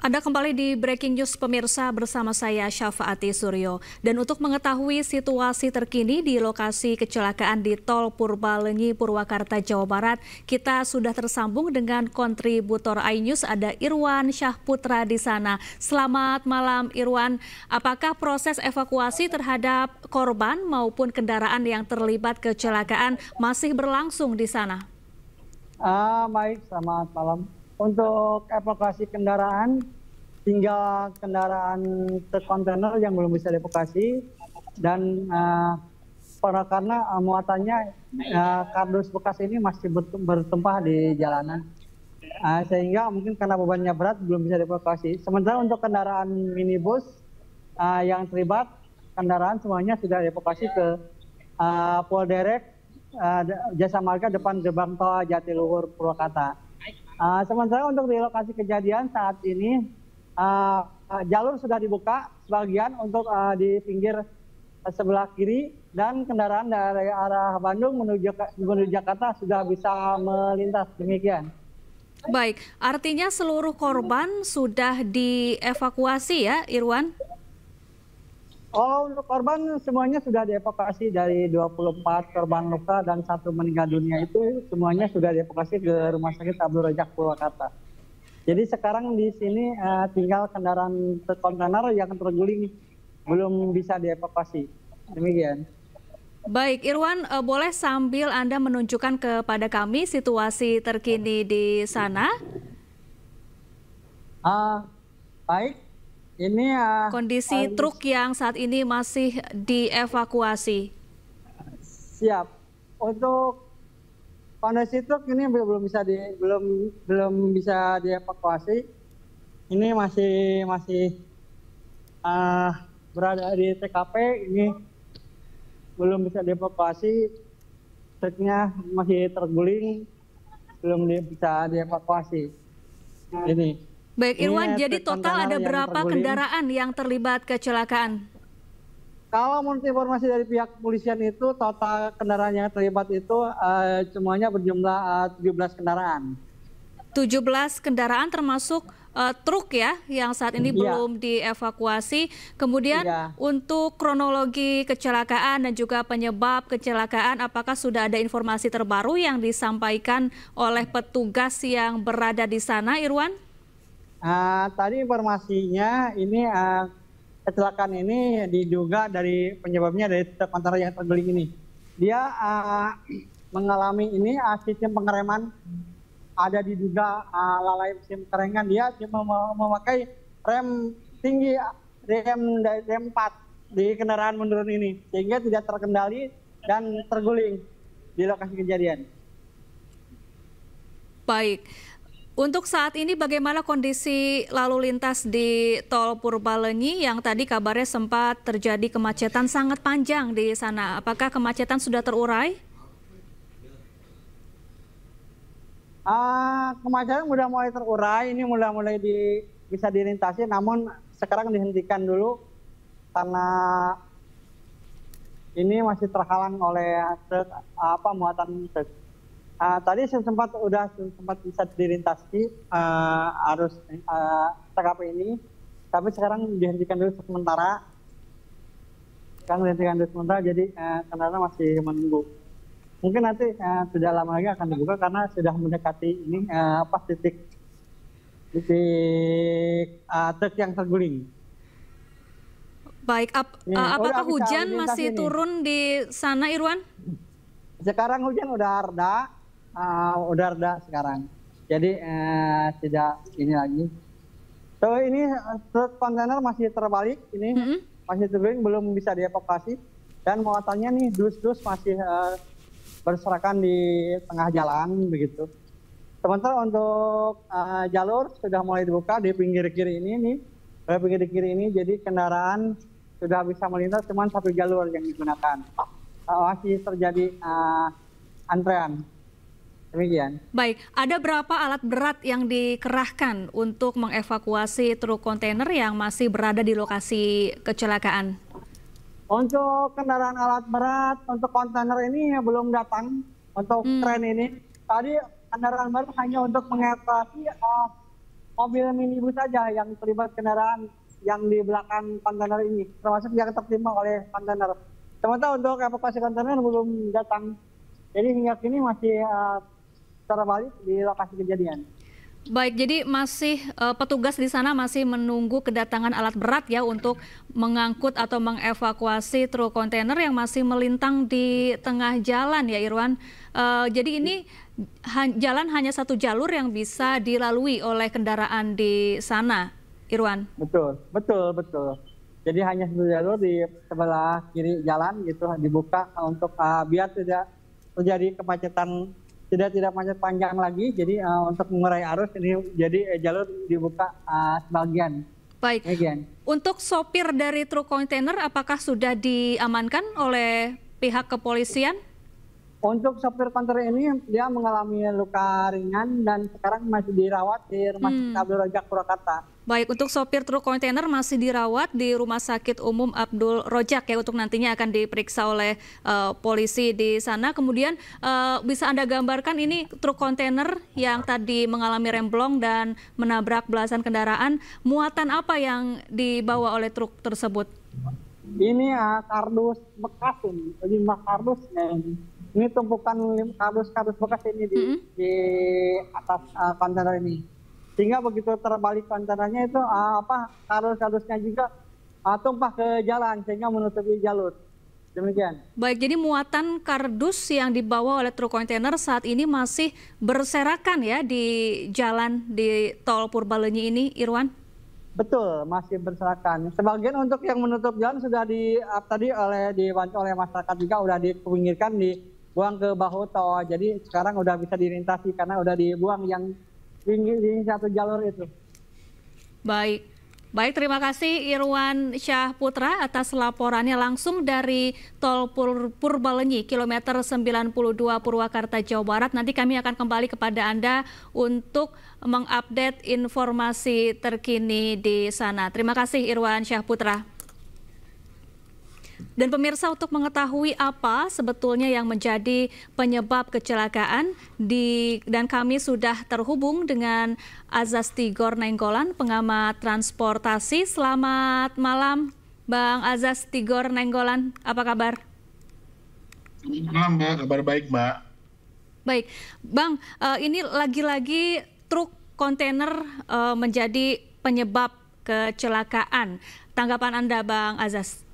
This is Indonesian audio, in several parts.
Anda kembali di Breaking News pemirsa bersama saya Syafaati Suryo. Dan untuk mengetahui situasi terkini di lokasi kecelakaan di Tol Purbalenyi Purwakarta Jawa Barat, kita sudah tersambung dengan kontributor iNews ada Irwan Syahputra di sana. Selamat malam Irwan. Apakah proses evakuasi terhadap korban maupun kendaraan yang terlibat kecelakaan masih berlangsung di sana? Ah, baik, selamat malam untuk evakuasi kendaraan tinggal kendaraan truk kontainer yang belum bisa dievakuasi dan uh, karena uh, muatannya uh, kardus bekas ini masih bertumpah di jalanan uh, sehingga mungkin karena bebannya berat belum bisa dievakuasi. Sementara untuk kendaraan minibus uh, yang terlibat kendaraan semuanya sudah dievakuasi ke uh, Polderek uh, Jasa Marga depan gerbang tol Jatiluhur Purwakarta. Uh, sementara untuk di lokasi kejadian saat ini uh, uh, jalur sudah dibuka sebagian untuk uh, di pinggir sebelah kiri dan kendaraan dari arah Bandung menuju, menuju Jakarta sudah bisa melintas demikian. Baik, artinya seluruh korban sudah dievakuasi ya, Irwan? Oh, untuk korban semuanya sudah dievakuasi dari 24 korban luka dan satu meninggal dunia itu semuanya sudah dievakuasi ke Rumah Sakit Abdul Rajak Purwakarta. Jadi sekarang di sini uh, tinggal kendaraan kontainer yang terguling belum bisa dievakuasi. Demikian. Baik, Irwan, uh, boleh sambil Anda menunjukkan kepada kami situasi terkini di sana? Uh, baik, ini uh, kondisi uh, truk yang saat ini masih dievakuasi. Siap. Untuk kondisi truk ini belum bisa di belum belum bisa dievakuasi. Ini masih masih uh, berada di TKP. Ini belum bisa dievakuasi. Truknya masih terguling, belum bisa dievakuasi. Ini. Baik Irwan, jadi total ada berapa kendaraan yang terlibat kecelakaan? Kalau menurut informasi dari pihak kepolisian itu total kendaraan yang terlibat itu uh, semuanya berjumlah uh, eh, 17 kendaraan. 17 kendaraan termasuk uh, truk ya yang saat ini iya. belum dievakuasi. Kemudian iya. untuk kronologi kecelakaan dan juga penyebab kecelakaan apakah sudah ada informasi terbaru yang disampaikan oleh petugas yang berada di sana Irwan? Uh, tadi informasinya ini uh, kecelakaan ini diduga dari penyebabnya dari kontainer yang terguling ini. Dia uh, mengalami ini uh, sistem pengereman ada diduga uh, lalai sistem pengereman dia cuma memakai rem tinggi rem rem 4 di kendaraan menurun ini sehingga tidak terkendali dan terguling di lokasi kejadian. Baik. Untuk saat ini bagaimana kondisi lalu lintas di Tol Purbalenyi yang tadi kabarnya sempat terjadi kemacetan sangat panjang di sana. Apakah kemacetan sudah terurai? Uh, kemacetan sudah mulai terurai, ini mulai mulai di, bisa dilintasi, namun sekarang dihentikan dulu karena ini masih terhalang oleh truk apa muatan truk. Uh, tadi sempat udah sempat bisa dilintasi uh, arus uh, TKP ini, tapi sekarang dihentikan dulu sementara. Sekarang dihentikan dulu sementara, jadi uh, kendaraan masih menunggu. Mungkin nanti uh, tidak lama lagi akan dibuka karena sudah mendekati ini uh, apa titik titik uh, truk yang terguling. Baik, ap, uh, apakah hujan masih ini. turun di sana, Irwan? Sekarang hujan udah reda, uh, udah reda sekarang. Jadi uh, tidak ini lagi. So ini truk kontainer masih terbalik, ini mm -hmm. masih terbalik, belum bisa dievakuasi dan muatannya nih dus-dus masih uh, berserakan di tengah jalan begitu. Sementara untuk uh, jalur sudah mulai dibuka di pinggir kiri ini nih, di pinggir kiri ini jadi kendaraan sudah bisa melintas cuma satu jalur yang digunakan. Uh, masih terjadi uh, antrean. Demikian. Baik, ada berapa alat berat yang dikerahkan untuk mengevakuasi truk kontainer yang masih berada di lokasi kecelakaan? Untuk kendaraan alat berat, untuk kontainer ini belum datang. Untuk hmm. tren ini, tadi kendaraan baru hanya untuk mengevakuasi uh, mobil minibus saja yang terlibat kendaraan yang di belakang kontainer ini, termasuk yang tertimpa oleh kontainer. Sementara untuk evakuasi kontainer belum datang. Jadi hingga kini masih uh, terbalik di lokasi kejadian. Baik, jadi masih uh, petugas di sana masih menunggu kedatangan alat berat ya untuk mengangkut atau mengevakuasi truk kontainer yang masih melintang di tengah jalan ya Irwan. Uh, jadi ini ha jalan hanya satu jalur yang bisa dilalui oleh kendaraan di sana, Irwan. Betul, betul, betul. Jadi hanya satu jalur di sebelah kiri jalan gitu dibuka untuk uh, biar tidak terjadi kemacetan tidak tidak macet panjang lagi. Jadi uh, untuk mengurai arus ini jadi uh, jalur dibuka uh, sebagian. Baik. Bagian. Untuk sopir dari truk kontainer apakah sudah diamankan oleh pihak kepolisian? Untuk sopir kontainer ini dia mengalami luka ringan dan sekarang masih dirawat di Rumah Sakit hmm. Abdul Rojak Purwakarta. Baik, untuk sopir truk kontainer masih dirawat di Rumah Sakit Umum Abdul Rojak ya untuk nantinya akan diperiksa oleh uh, polisi di sana. Kemudian uh, bisa Anda gambarkan ini truk kontainer yang tadi mengalami remblong dan menabrak belasan kendaraan, muatan apa yang dibawa oleh truk tersebut? Ini uh, kardus bekas ini, limbah kardus ya ini tumpukan kardus-kardus bekas ini di, mm -hmm. di atas uh, kontainer ini. Sehingga begitu terbalik kontainernya itu uh, apa kardus-kardusnya juga uh, tumpah ke jalan sehingga menutupi jalur. Demikian. Baik, jadi muatan kardus yang dibawa oleh truk kontainer saat ini masih berserakan ya di jalan di tol Purbalenyi ini, Irwan? Betul, masih berserakan. Sebagian untuk yang menutup jalan sudah di tadi oleh dibantu oleh masyarakat juga sudah dipinggirkan di buang ke bahu tol. Jadi sekarang udah bisa dilintasi karena udah dibuang yang tinggi di satu jalur itu. Baik. Baik, terima kasih Irwan Syah Putra atas laporannya langsung dari Tol Pur Purbalenyi, kilometer 92 Purwakarta, Jawa Barat. Nanti kami akan kembali kepada Anda untuk mengupdate informasi terkini di sana. Terima kasih Irwan Syah Putra. Dan pemirsa untuk mengetahui apa sebetulnya yang menjadi penyebab kecelakaan di dan kami sudah terhubung dengan Azaz Tigor Nenggolan, pengamat transportasi. Selamat malam, Bang Azaz Tigor Nenggolan. Apa kabar? Malam, Mbak. Kabar baik, Mbak. Baik, Bang. Uh, ini lagi-lagi truk kontainer uh, menjadi penyebab kecelakaan. Tanggapan Anda, Bang Azaz?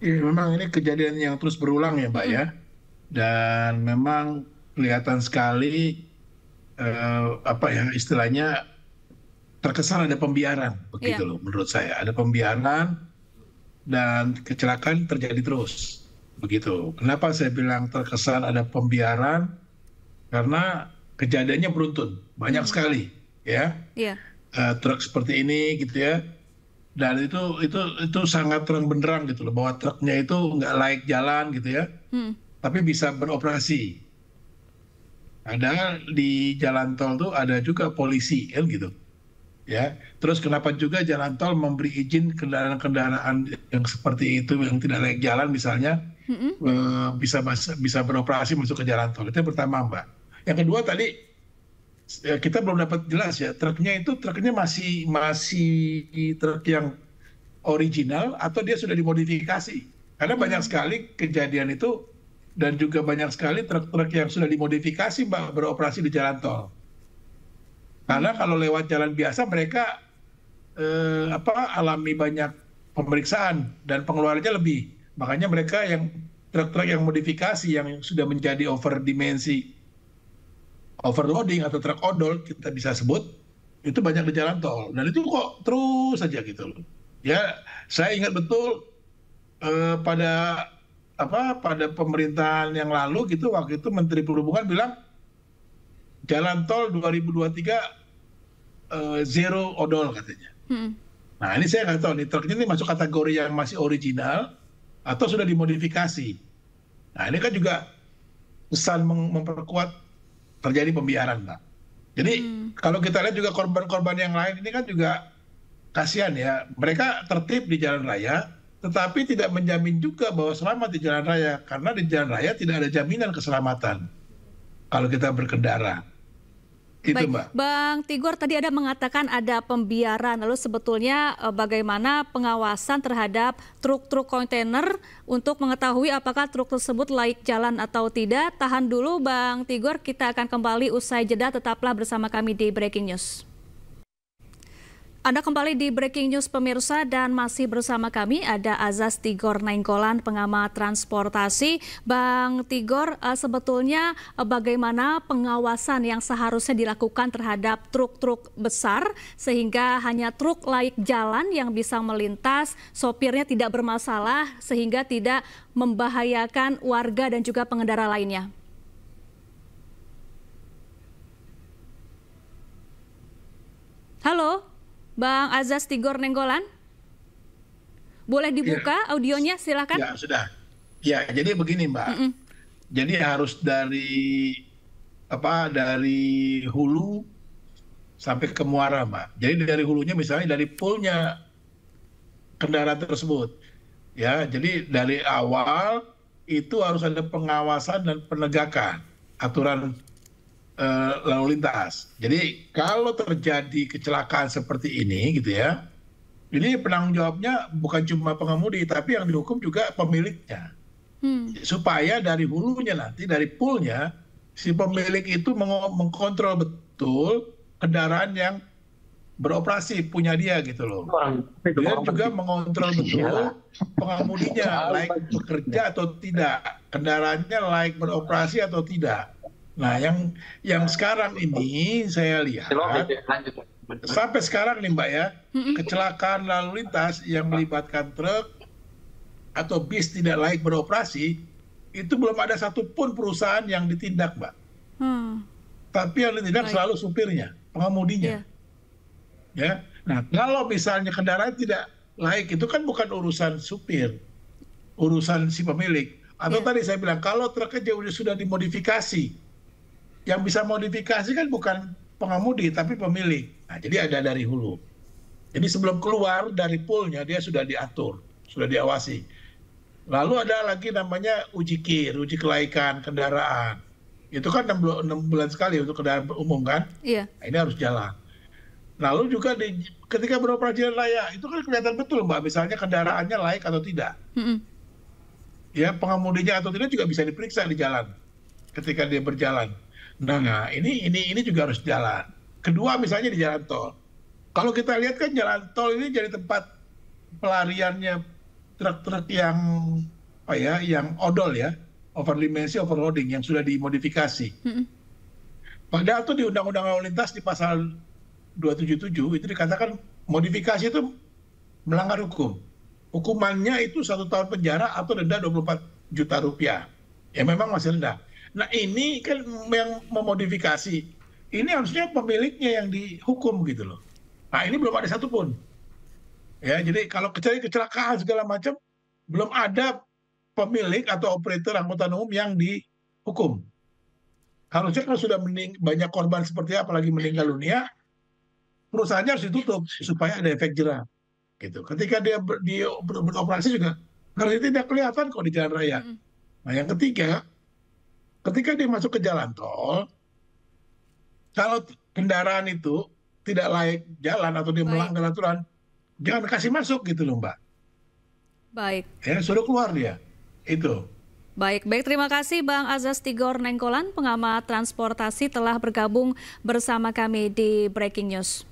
Ya, memang ini kejadian yang terus berulang ya, Mbak ya. Dan memang kelihatan sekali eh, apa ya istilahnya terkesan ada pembiaran begitu yeah. loh menurut saya. Ada pembiaran dan kecelakaan terjadi terus begitu. Kenapa saya bilang terkesan ada pembiaran? Karena kejadiannya beruntun, banyak hmm. sekali ya. Yeah. Uh, truk seperti ini gitu ya dan itu itu itu sangat terang benderang gitu loh bahwa truknya itu nggak layak jalan gitu ya. Hmm. tapi bisa beroperasi. Padahal di jalan tol tuh ada juga polisi kan gitu. Ya terus kenapa juga jalan tol memberi izin kendaraan-kendaraan yang seperti itu yang tidak layak jalan misalnya hmm. uh, bisa bisa beroperasi masuk ke jalan tol. Itu yang pertama mbak. Yang kedua tadi kita belum dapat jelas ya truknya itu truknya masih masih truk yang original atau dia sudah dimodifikasi? Karena hmm. banyak sekali kejadian itu dan juga banyak sekali truk-truk yang sudah dimodifikasi mbak beroperasi di jalan tol. Karena kalau lewat jalan biasa mereka eh, apa alami banyak pemeriksaan dan pengeluarannya lebih. Makanya mereka yang truk-truk yang modifikasi yang sudah menjadi over dimensi overloading atau truk odol kita bisa sebut itu banyak di jalan tol. Dan itu kok terus saja gitu loh. Ya saya ingat betul eh, pada apa pada pemerintahan yang lalu gitu waktu itu Menteri Perhubungan bilang jalan tol 2023 eh, zero odol katanya. Hmm. nah ini saya nggak tahu nih truknya ini masuk kategori yang masih original atau sudah dimodifikasi? Nah ini kan juga pesan memperkuat terjadi pembiaran, Mbak. Jadi hmm. kalau kita lihat juga korban-korban yang lain ini kan juga kasihan ya. Mereka tertib di jalan raya, tetapi tidak menjamin juga bahwa selamat di jalan raya karena di jalan raya tidak ada jaminan keselamatan kalau kita berkendara. Itu, Baik, Mbak. Bang Tigor tadi ada mengatakan ada pembiaran. Lalu sebetulnya eh, bagaimana pengawasan terhadap truk-truk kontainer untuk mengetahui apakah truk tersebut layak jalan atau tidak? Tahan dulu Bang Tigor, kita akan kembali usai jeda. Tetaplah bersama kami di Breaking News. Anda kembali di Breaking News pemirsa dan masih bersama kami ada Azaz Tigor Nainggolan pengamat transportasi. Bang Tigor, uh, sebetulnya uh, bagaimana pengawasan yang seharusnya dilakukan terhadap truk-truk besar sehingga hanya truk layak jalan yang bisa melintas, sopirnya tidak bermasalah sehingga tidak membahayakan warga dan juga pengendara lainnya? Halo? Bang Azaz Tigor Nenggolan. Boleh dibuka ya. audionya, silakan. Ya, sudah. Ya, jadi begini, Mbak. Mm -mm. Jadi harus dari apa dari hulu sampai ke muara, Mbak. Jadi dari hulunya misalnya dari poolnya kendaraan tersebut. Ya, jadi dari awal itu harus ada pengawasan dan penegakan aturan uh, lalu lintas. Jadi kalau terjadi kecelakaan seperti ini gitu ya, ini penanggung jawabnya bukan cuma pengemudi tapi yang dihukum juga pemiliknya. Hmm. Supaya dari hulunya nanti dari poolnya si pemilik itu meng mengkontrol betul kendaraan yang beroperasi punya dia gitu loh. Dia juga mengontrol betul pengemudinya layak bekerja atau tidak, kendaraannya layak beroperasi atau tidak. Nah, yang yang sekarang ini saya lihat sampai sekarang nih Mbak ya, kecelakaan lalu lintas yang melibatkan truk atau bis tidak layak beroperasi itu belum ada satupun perusahaan yang ditindak, Mbak. Hmm. Tapi yang ditindak Baik. selalu supirnya, pengemudinya. Yeah. Ya. Nah, kalau misalnya kendaraan tidak layak itu kan bukan urusan supir, urusan si pemilik. Atau yeah. tadi saya bilang kalau truknya sudah dimodifikasi, yang bisa modifikasi kan bukan pengemudi tapi pemilik. Nah, jadi ada dari hulu. Jadi sebelum keluar dari poolnya dia sudah diatur, sudah diawasi. Lalu ada lagi namanya uji kir, uji kelaikan kendaraan. Itu kan 6 bulan, 6 bulan sekali untuk kendaraan umum kan? Iya. Nah, ini harus jalan. Lalu juga di, ketika beroperasi layak, itu kan kelihatan betul Mbak, misalnya kendaraannya layak atau tidak. Mm -hmm. Ya, pengemudinya atau tidak juga bisa diperiksa di jalan ketika dia berjalan. Nah, nah ini ini ini juga harus jalan. Kedua misalnya di jalan tol. Kalau kita lihat kan jalan tol ini jadi tempat pelariannya truk-truk yang apa ya, yang odol ya, overdimensi, overloading yang sudah dimodifikasi. Mm -hmm. Padahal tuh di Undang-Undang Lalu Lintas di pasal 277 itu dikatakan modifikasi itu melanggar hukum. Hukumannya itu satu tahun penjara atau denda 24 juta rupiah. Ya memang masih rendah. Nah ini kan yang memodifikasi, ini harusnya pemiliknya yang dihukum gitu loh. Nah ini belum ada satupun. Ya, jadi kalau kecelakaan, kecelakaan segala macam, belum ada pemilik atau operator angkutan umum yang dihukum. Harusnya kalau sudah mening banyak korban seperti apa, apalagi meninggal dunia, perusahaannya harus ditutup supaya ada efek jerah. Gitu. Ketika dia ber, ber, beroperasi juga harus tidak kelihatan kok di jalan raya. Nah yang ketiga, ketika dia masuk ke jalan tol, kalau kendaraan itu tidak layak jalan atau dia melanggar aturan, jangan kasih masuk gitu loh Mbak. Baik. Ya, suruh keluar dia. Itu. Baik, baik terima kasih Bang Azaz Tigor Nengkolan, pengamat transportasi telah bergabung bersama kami di Breaking News.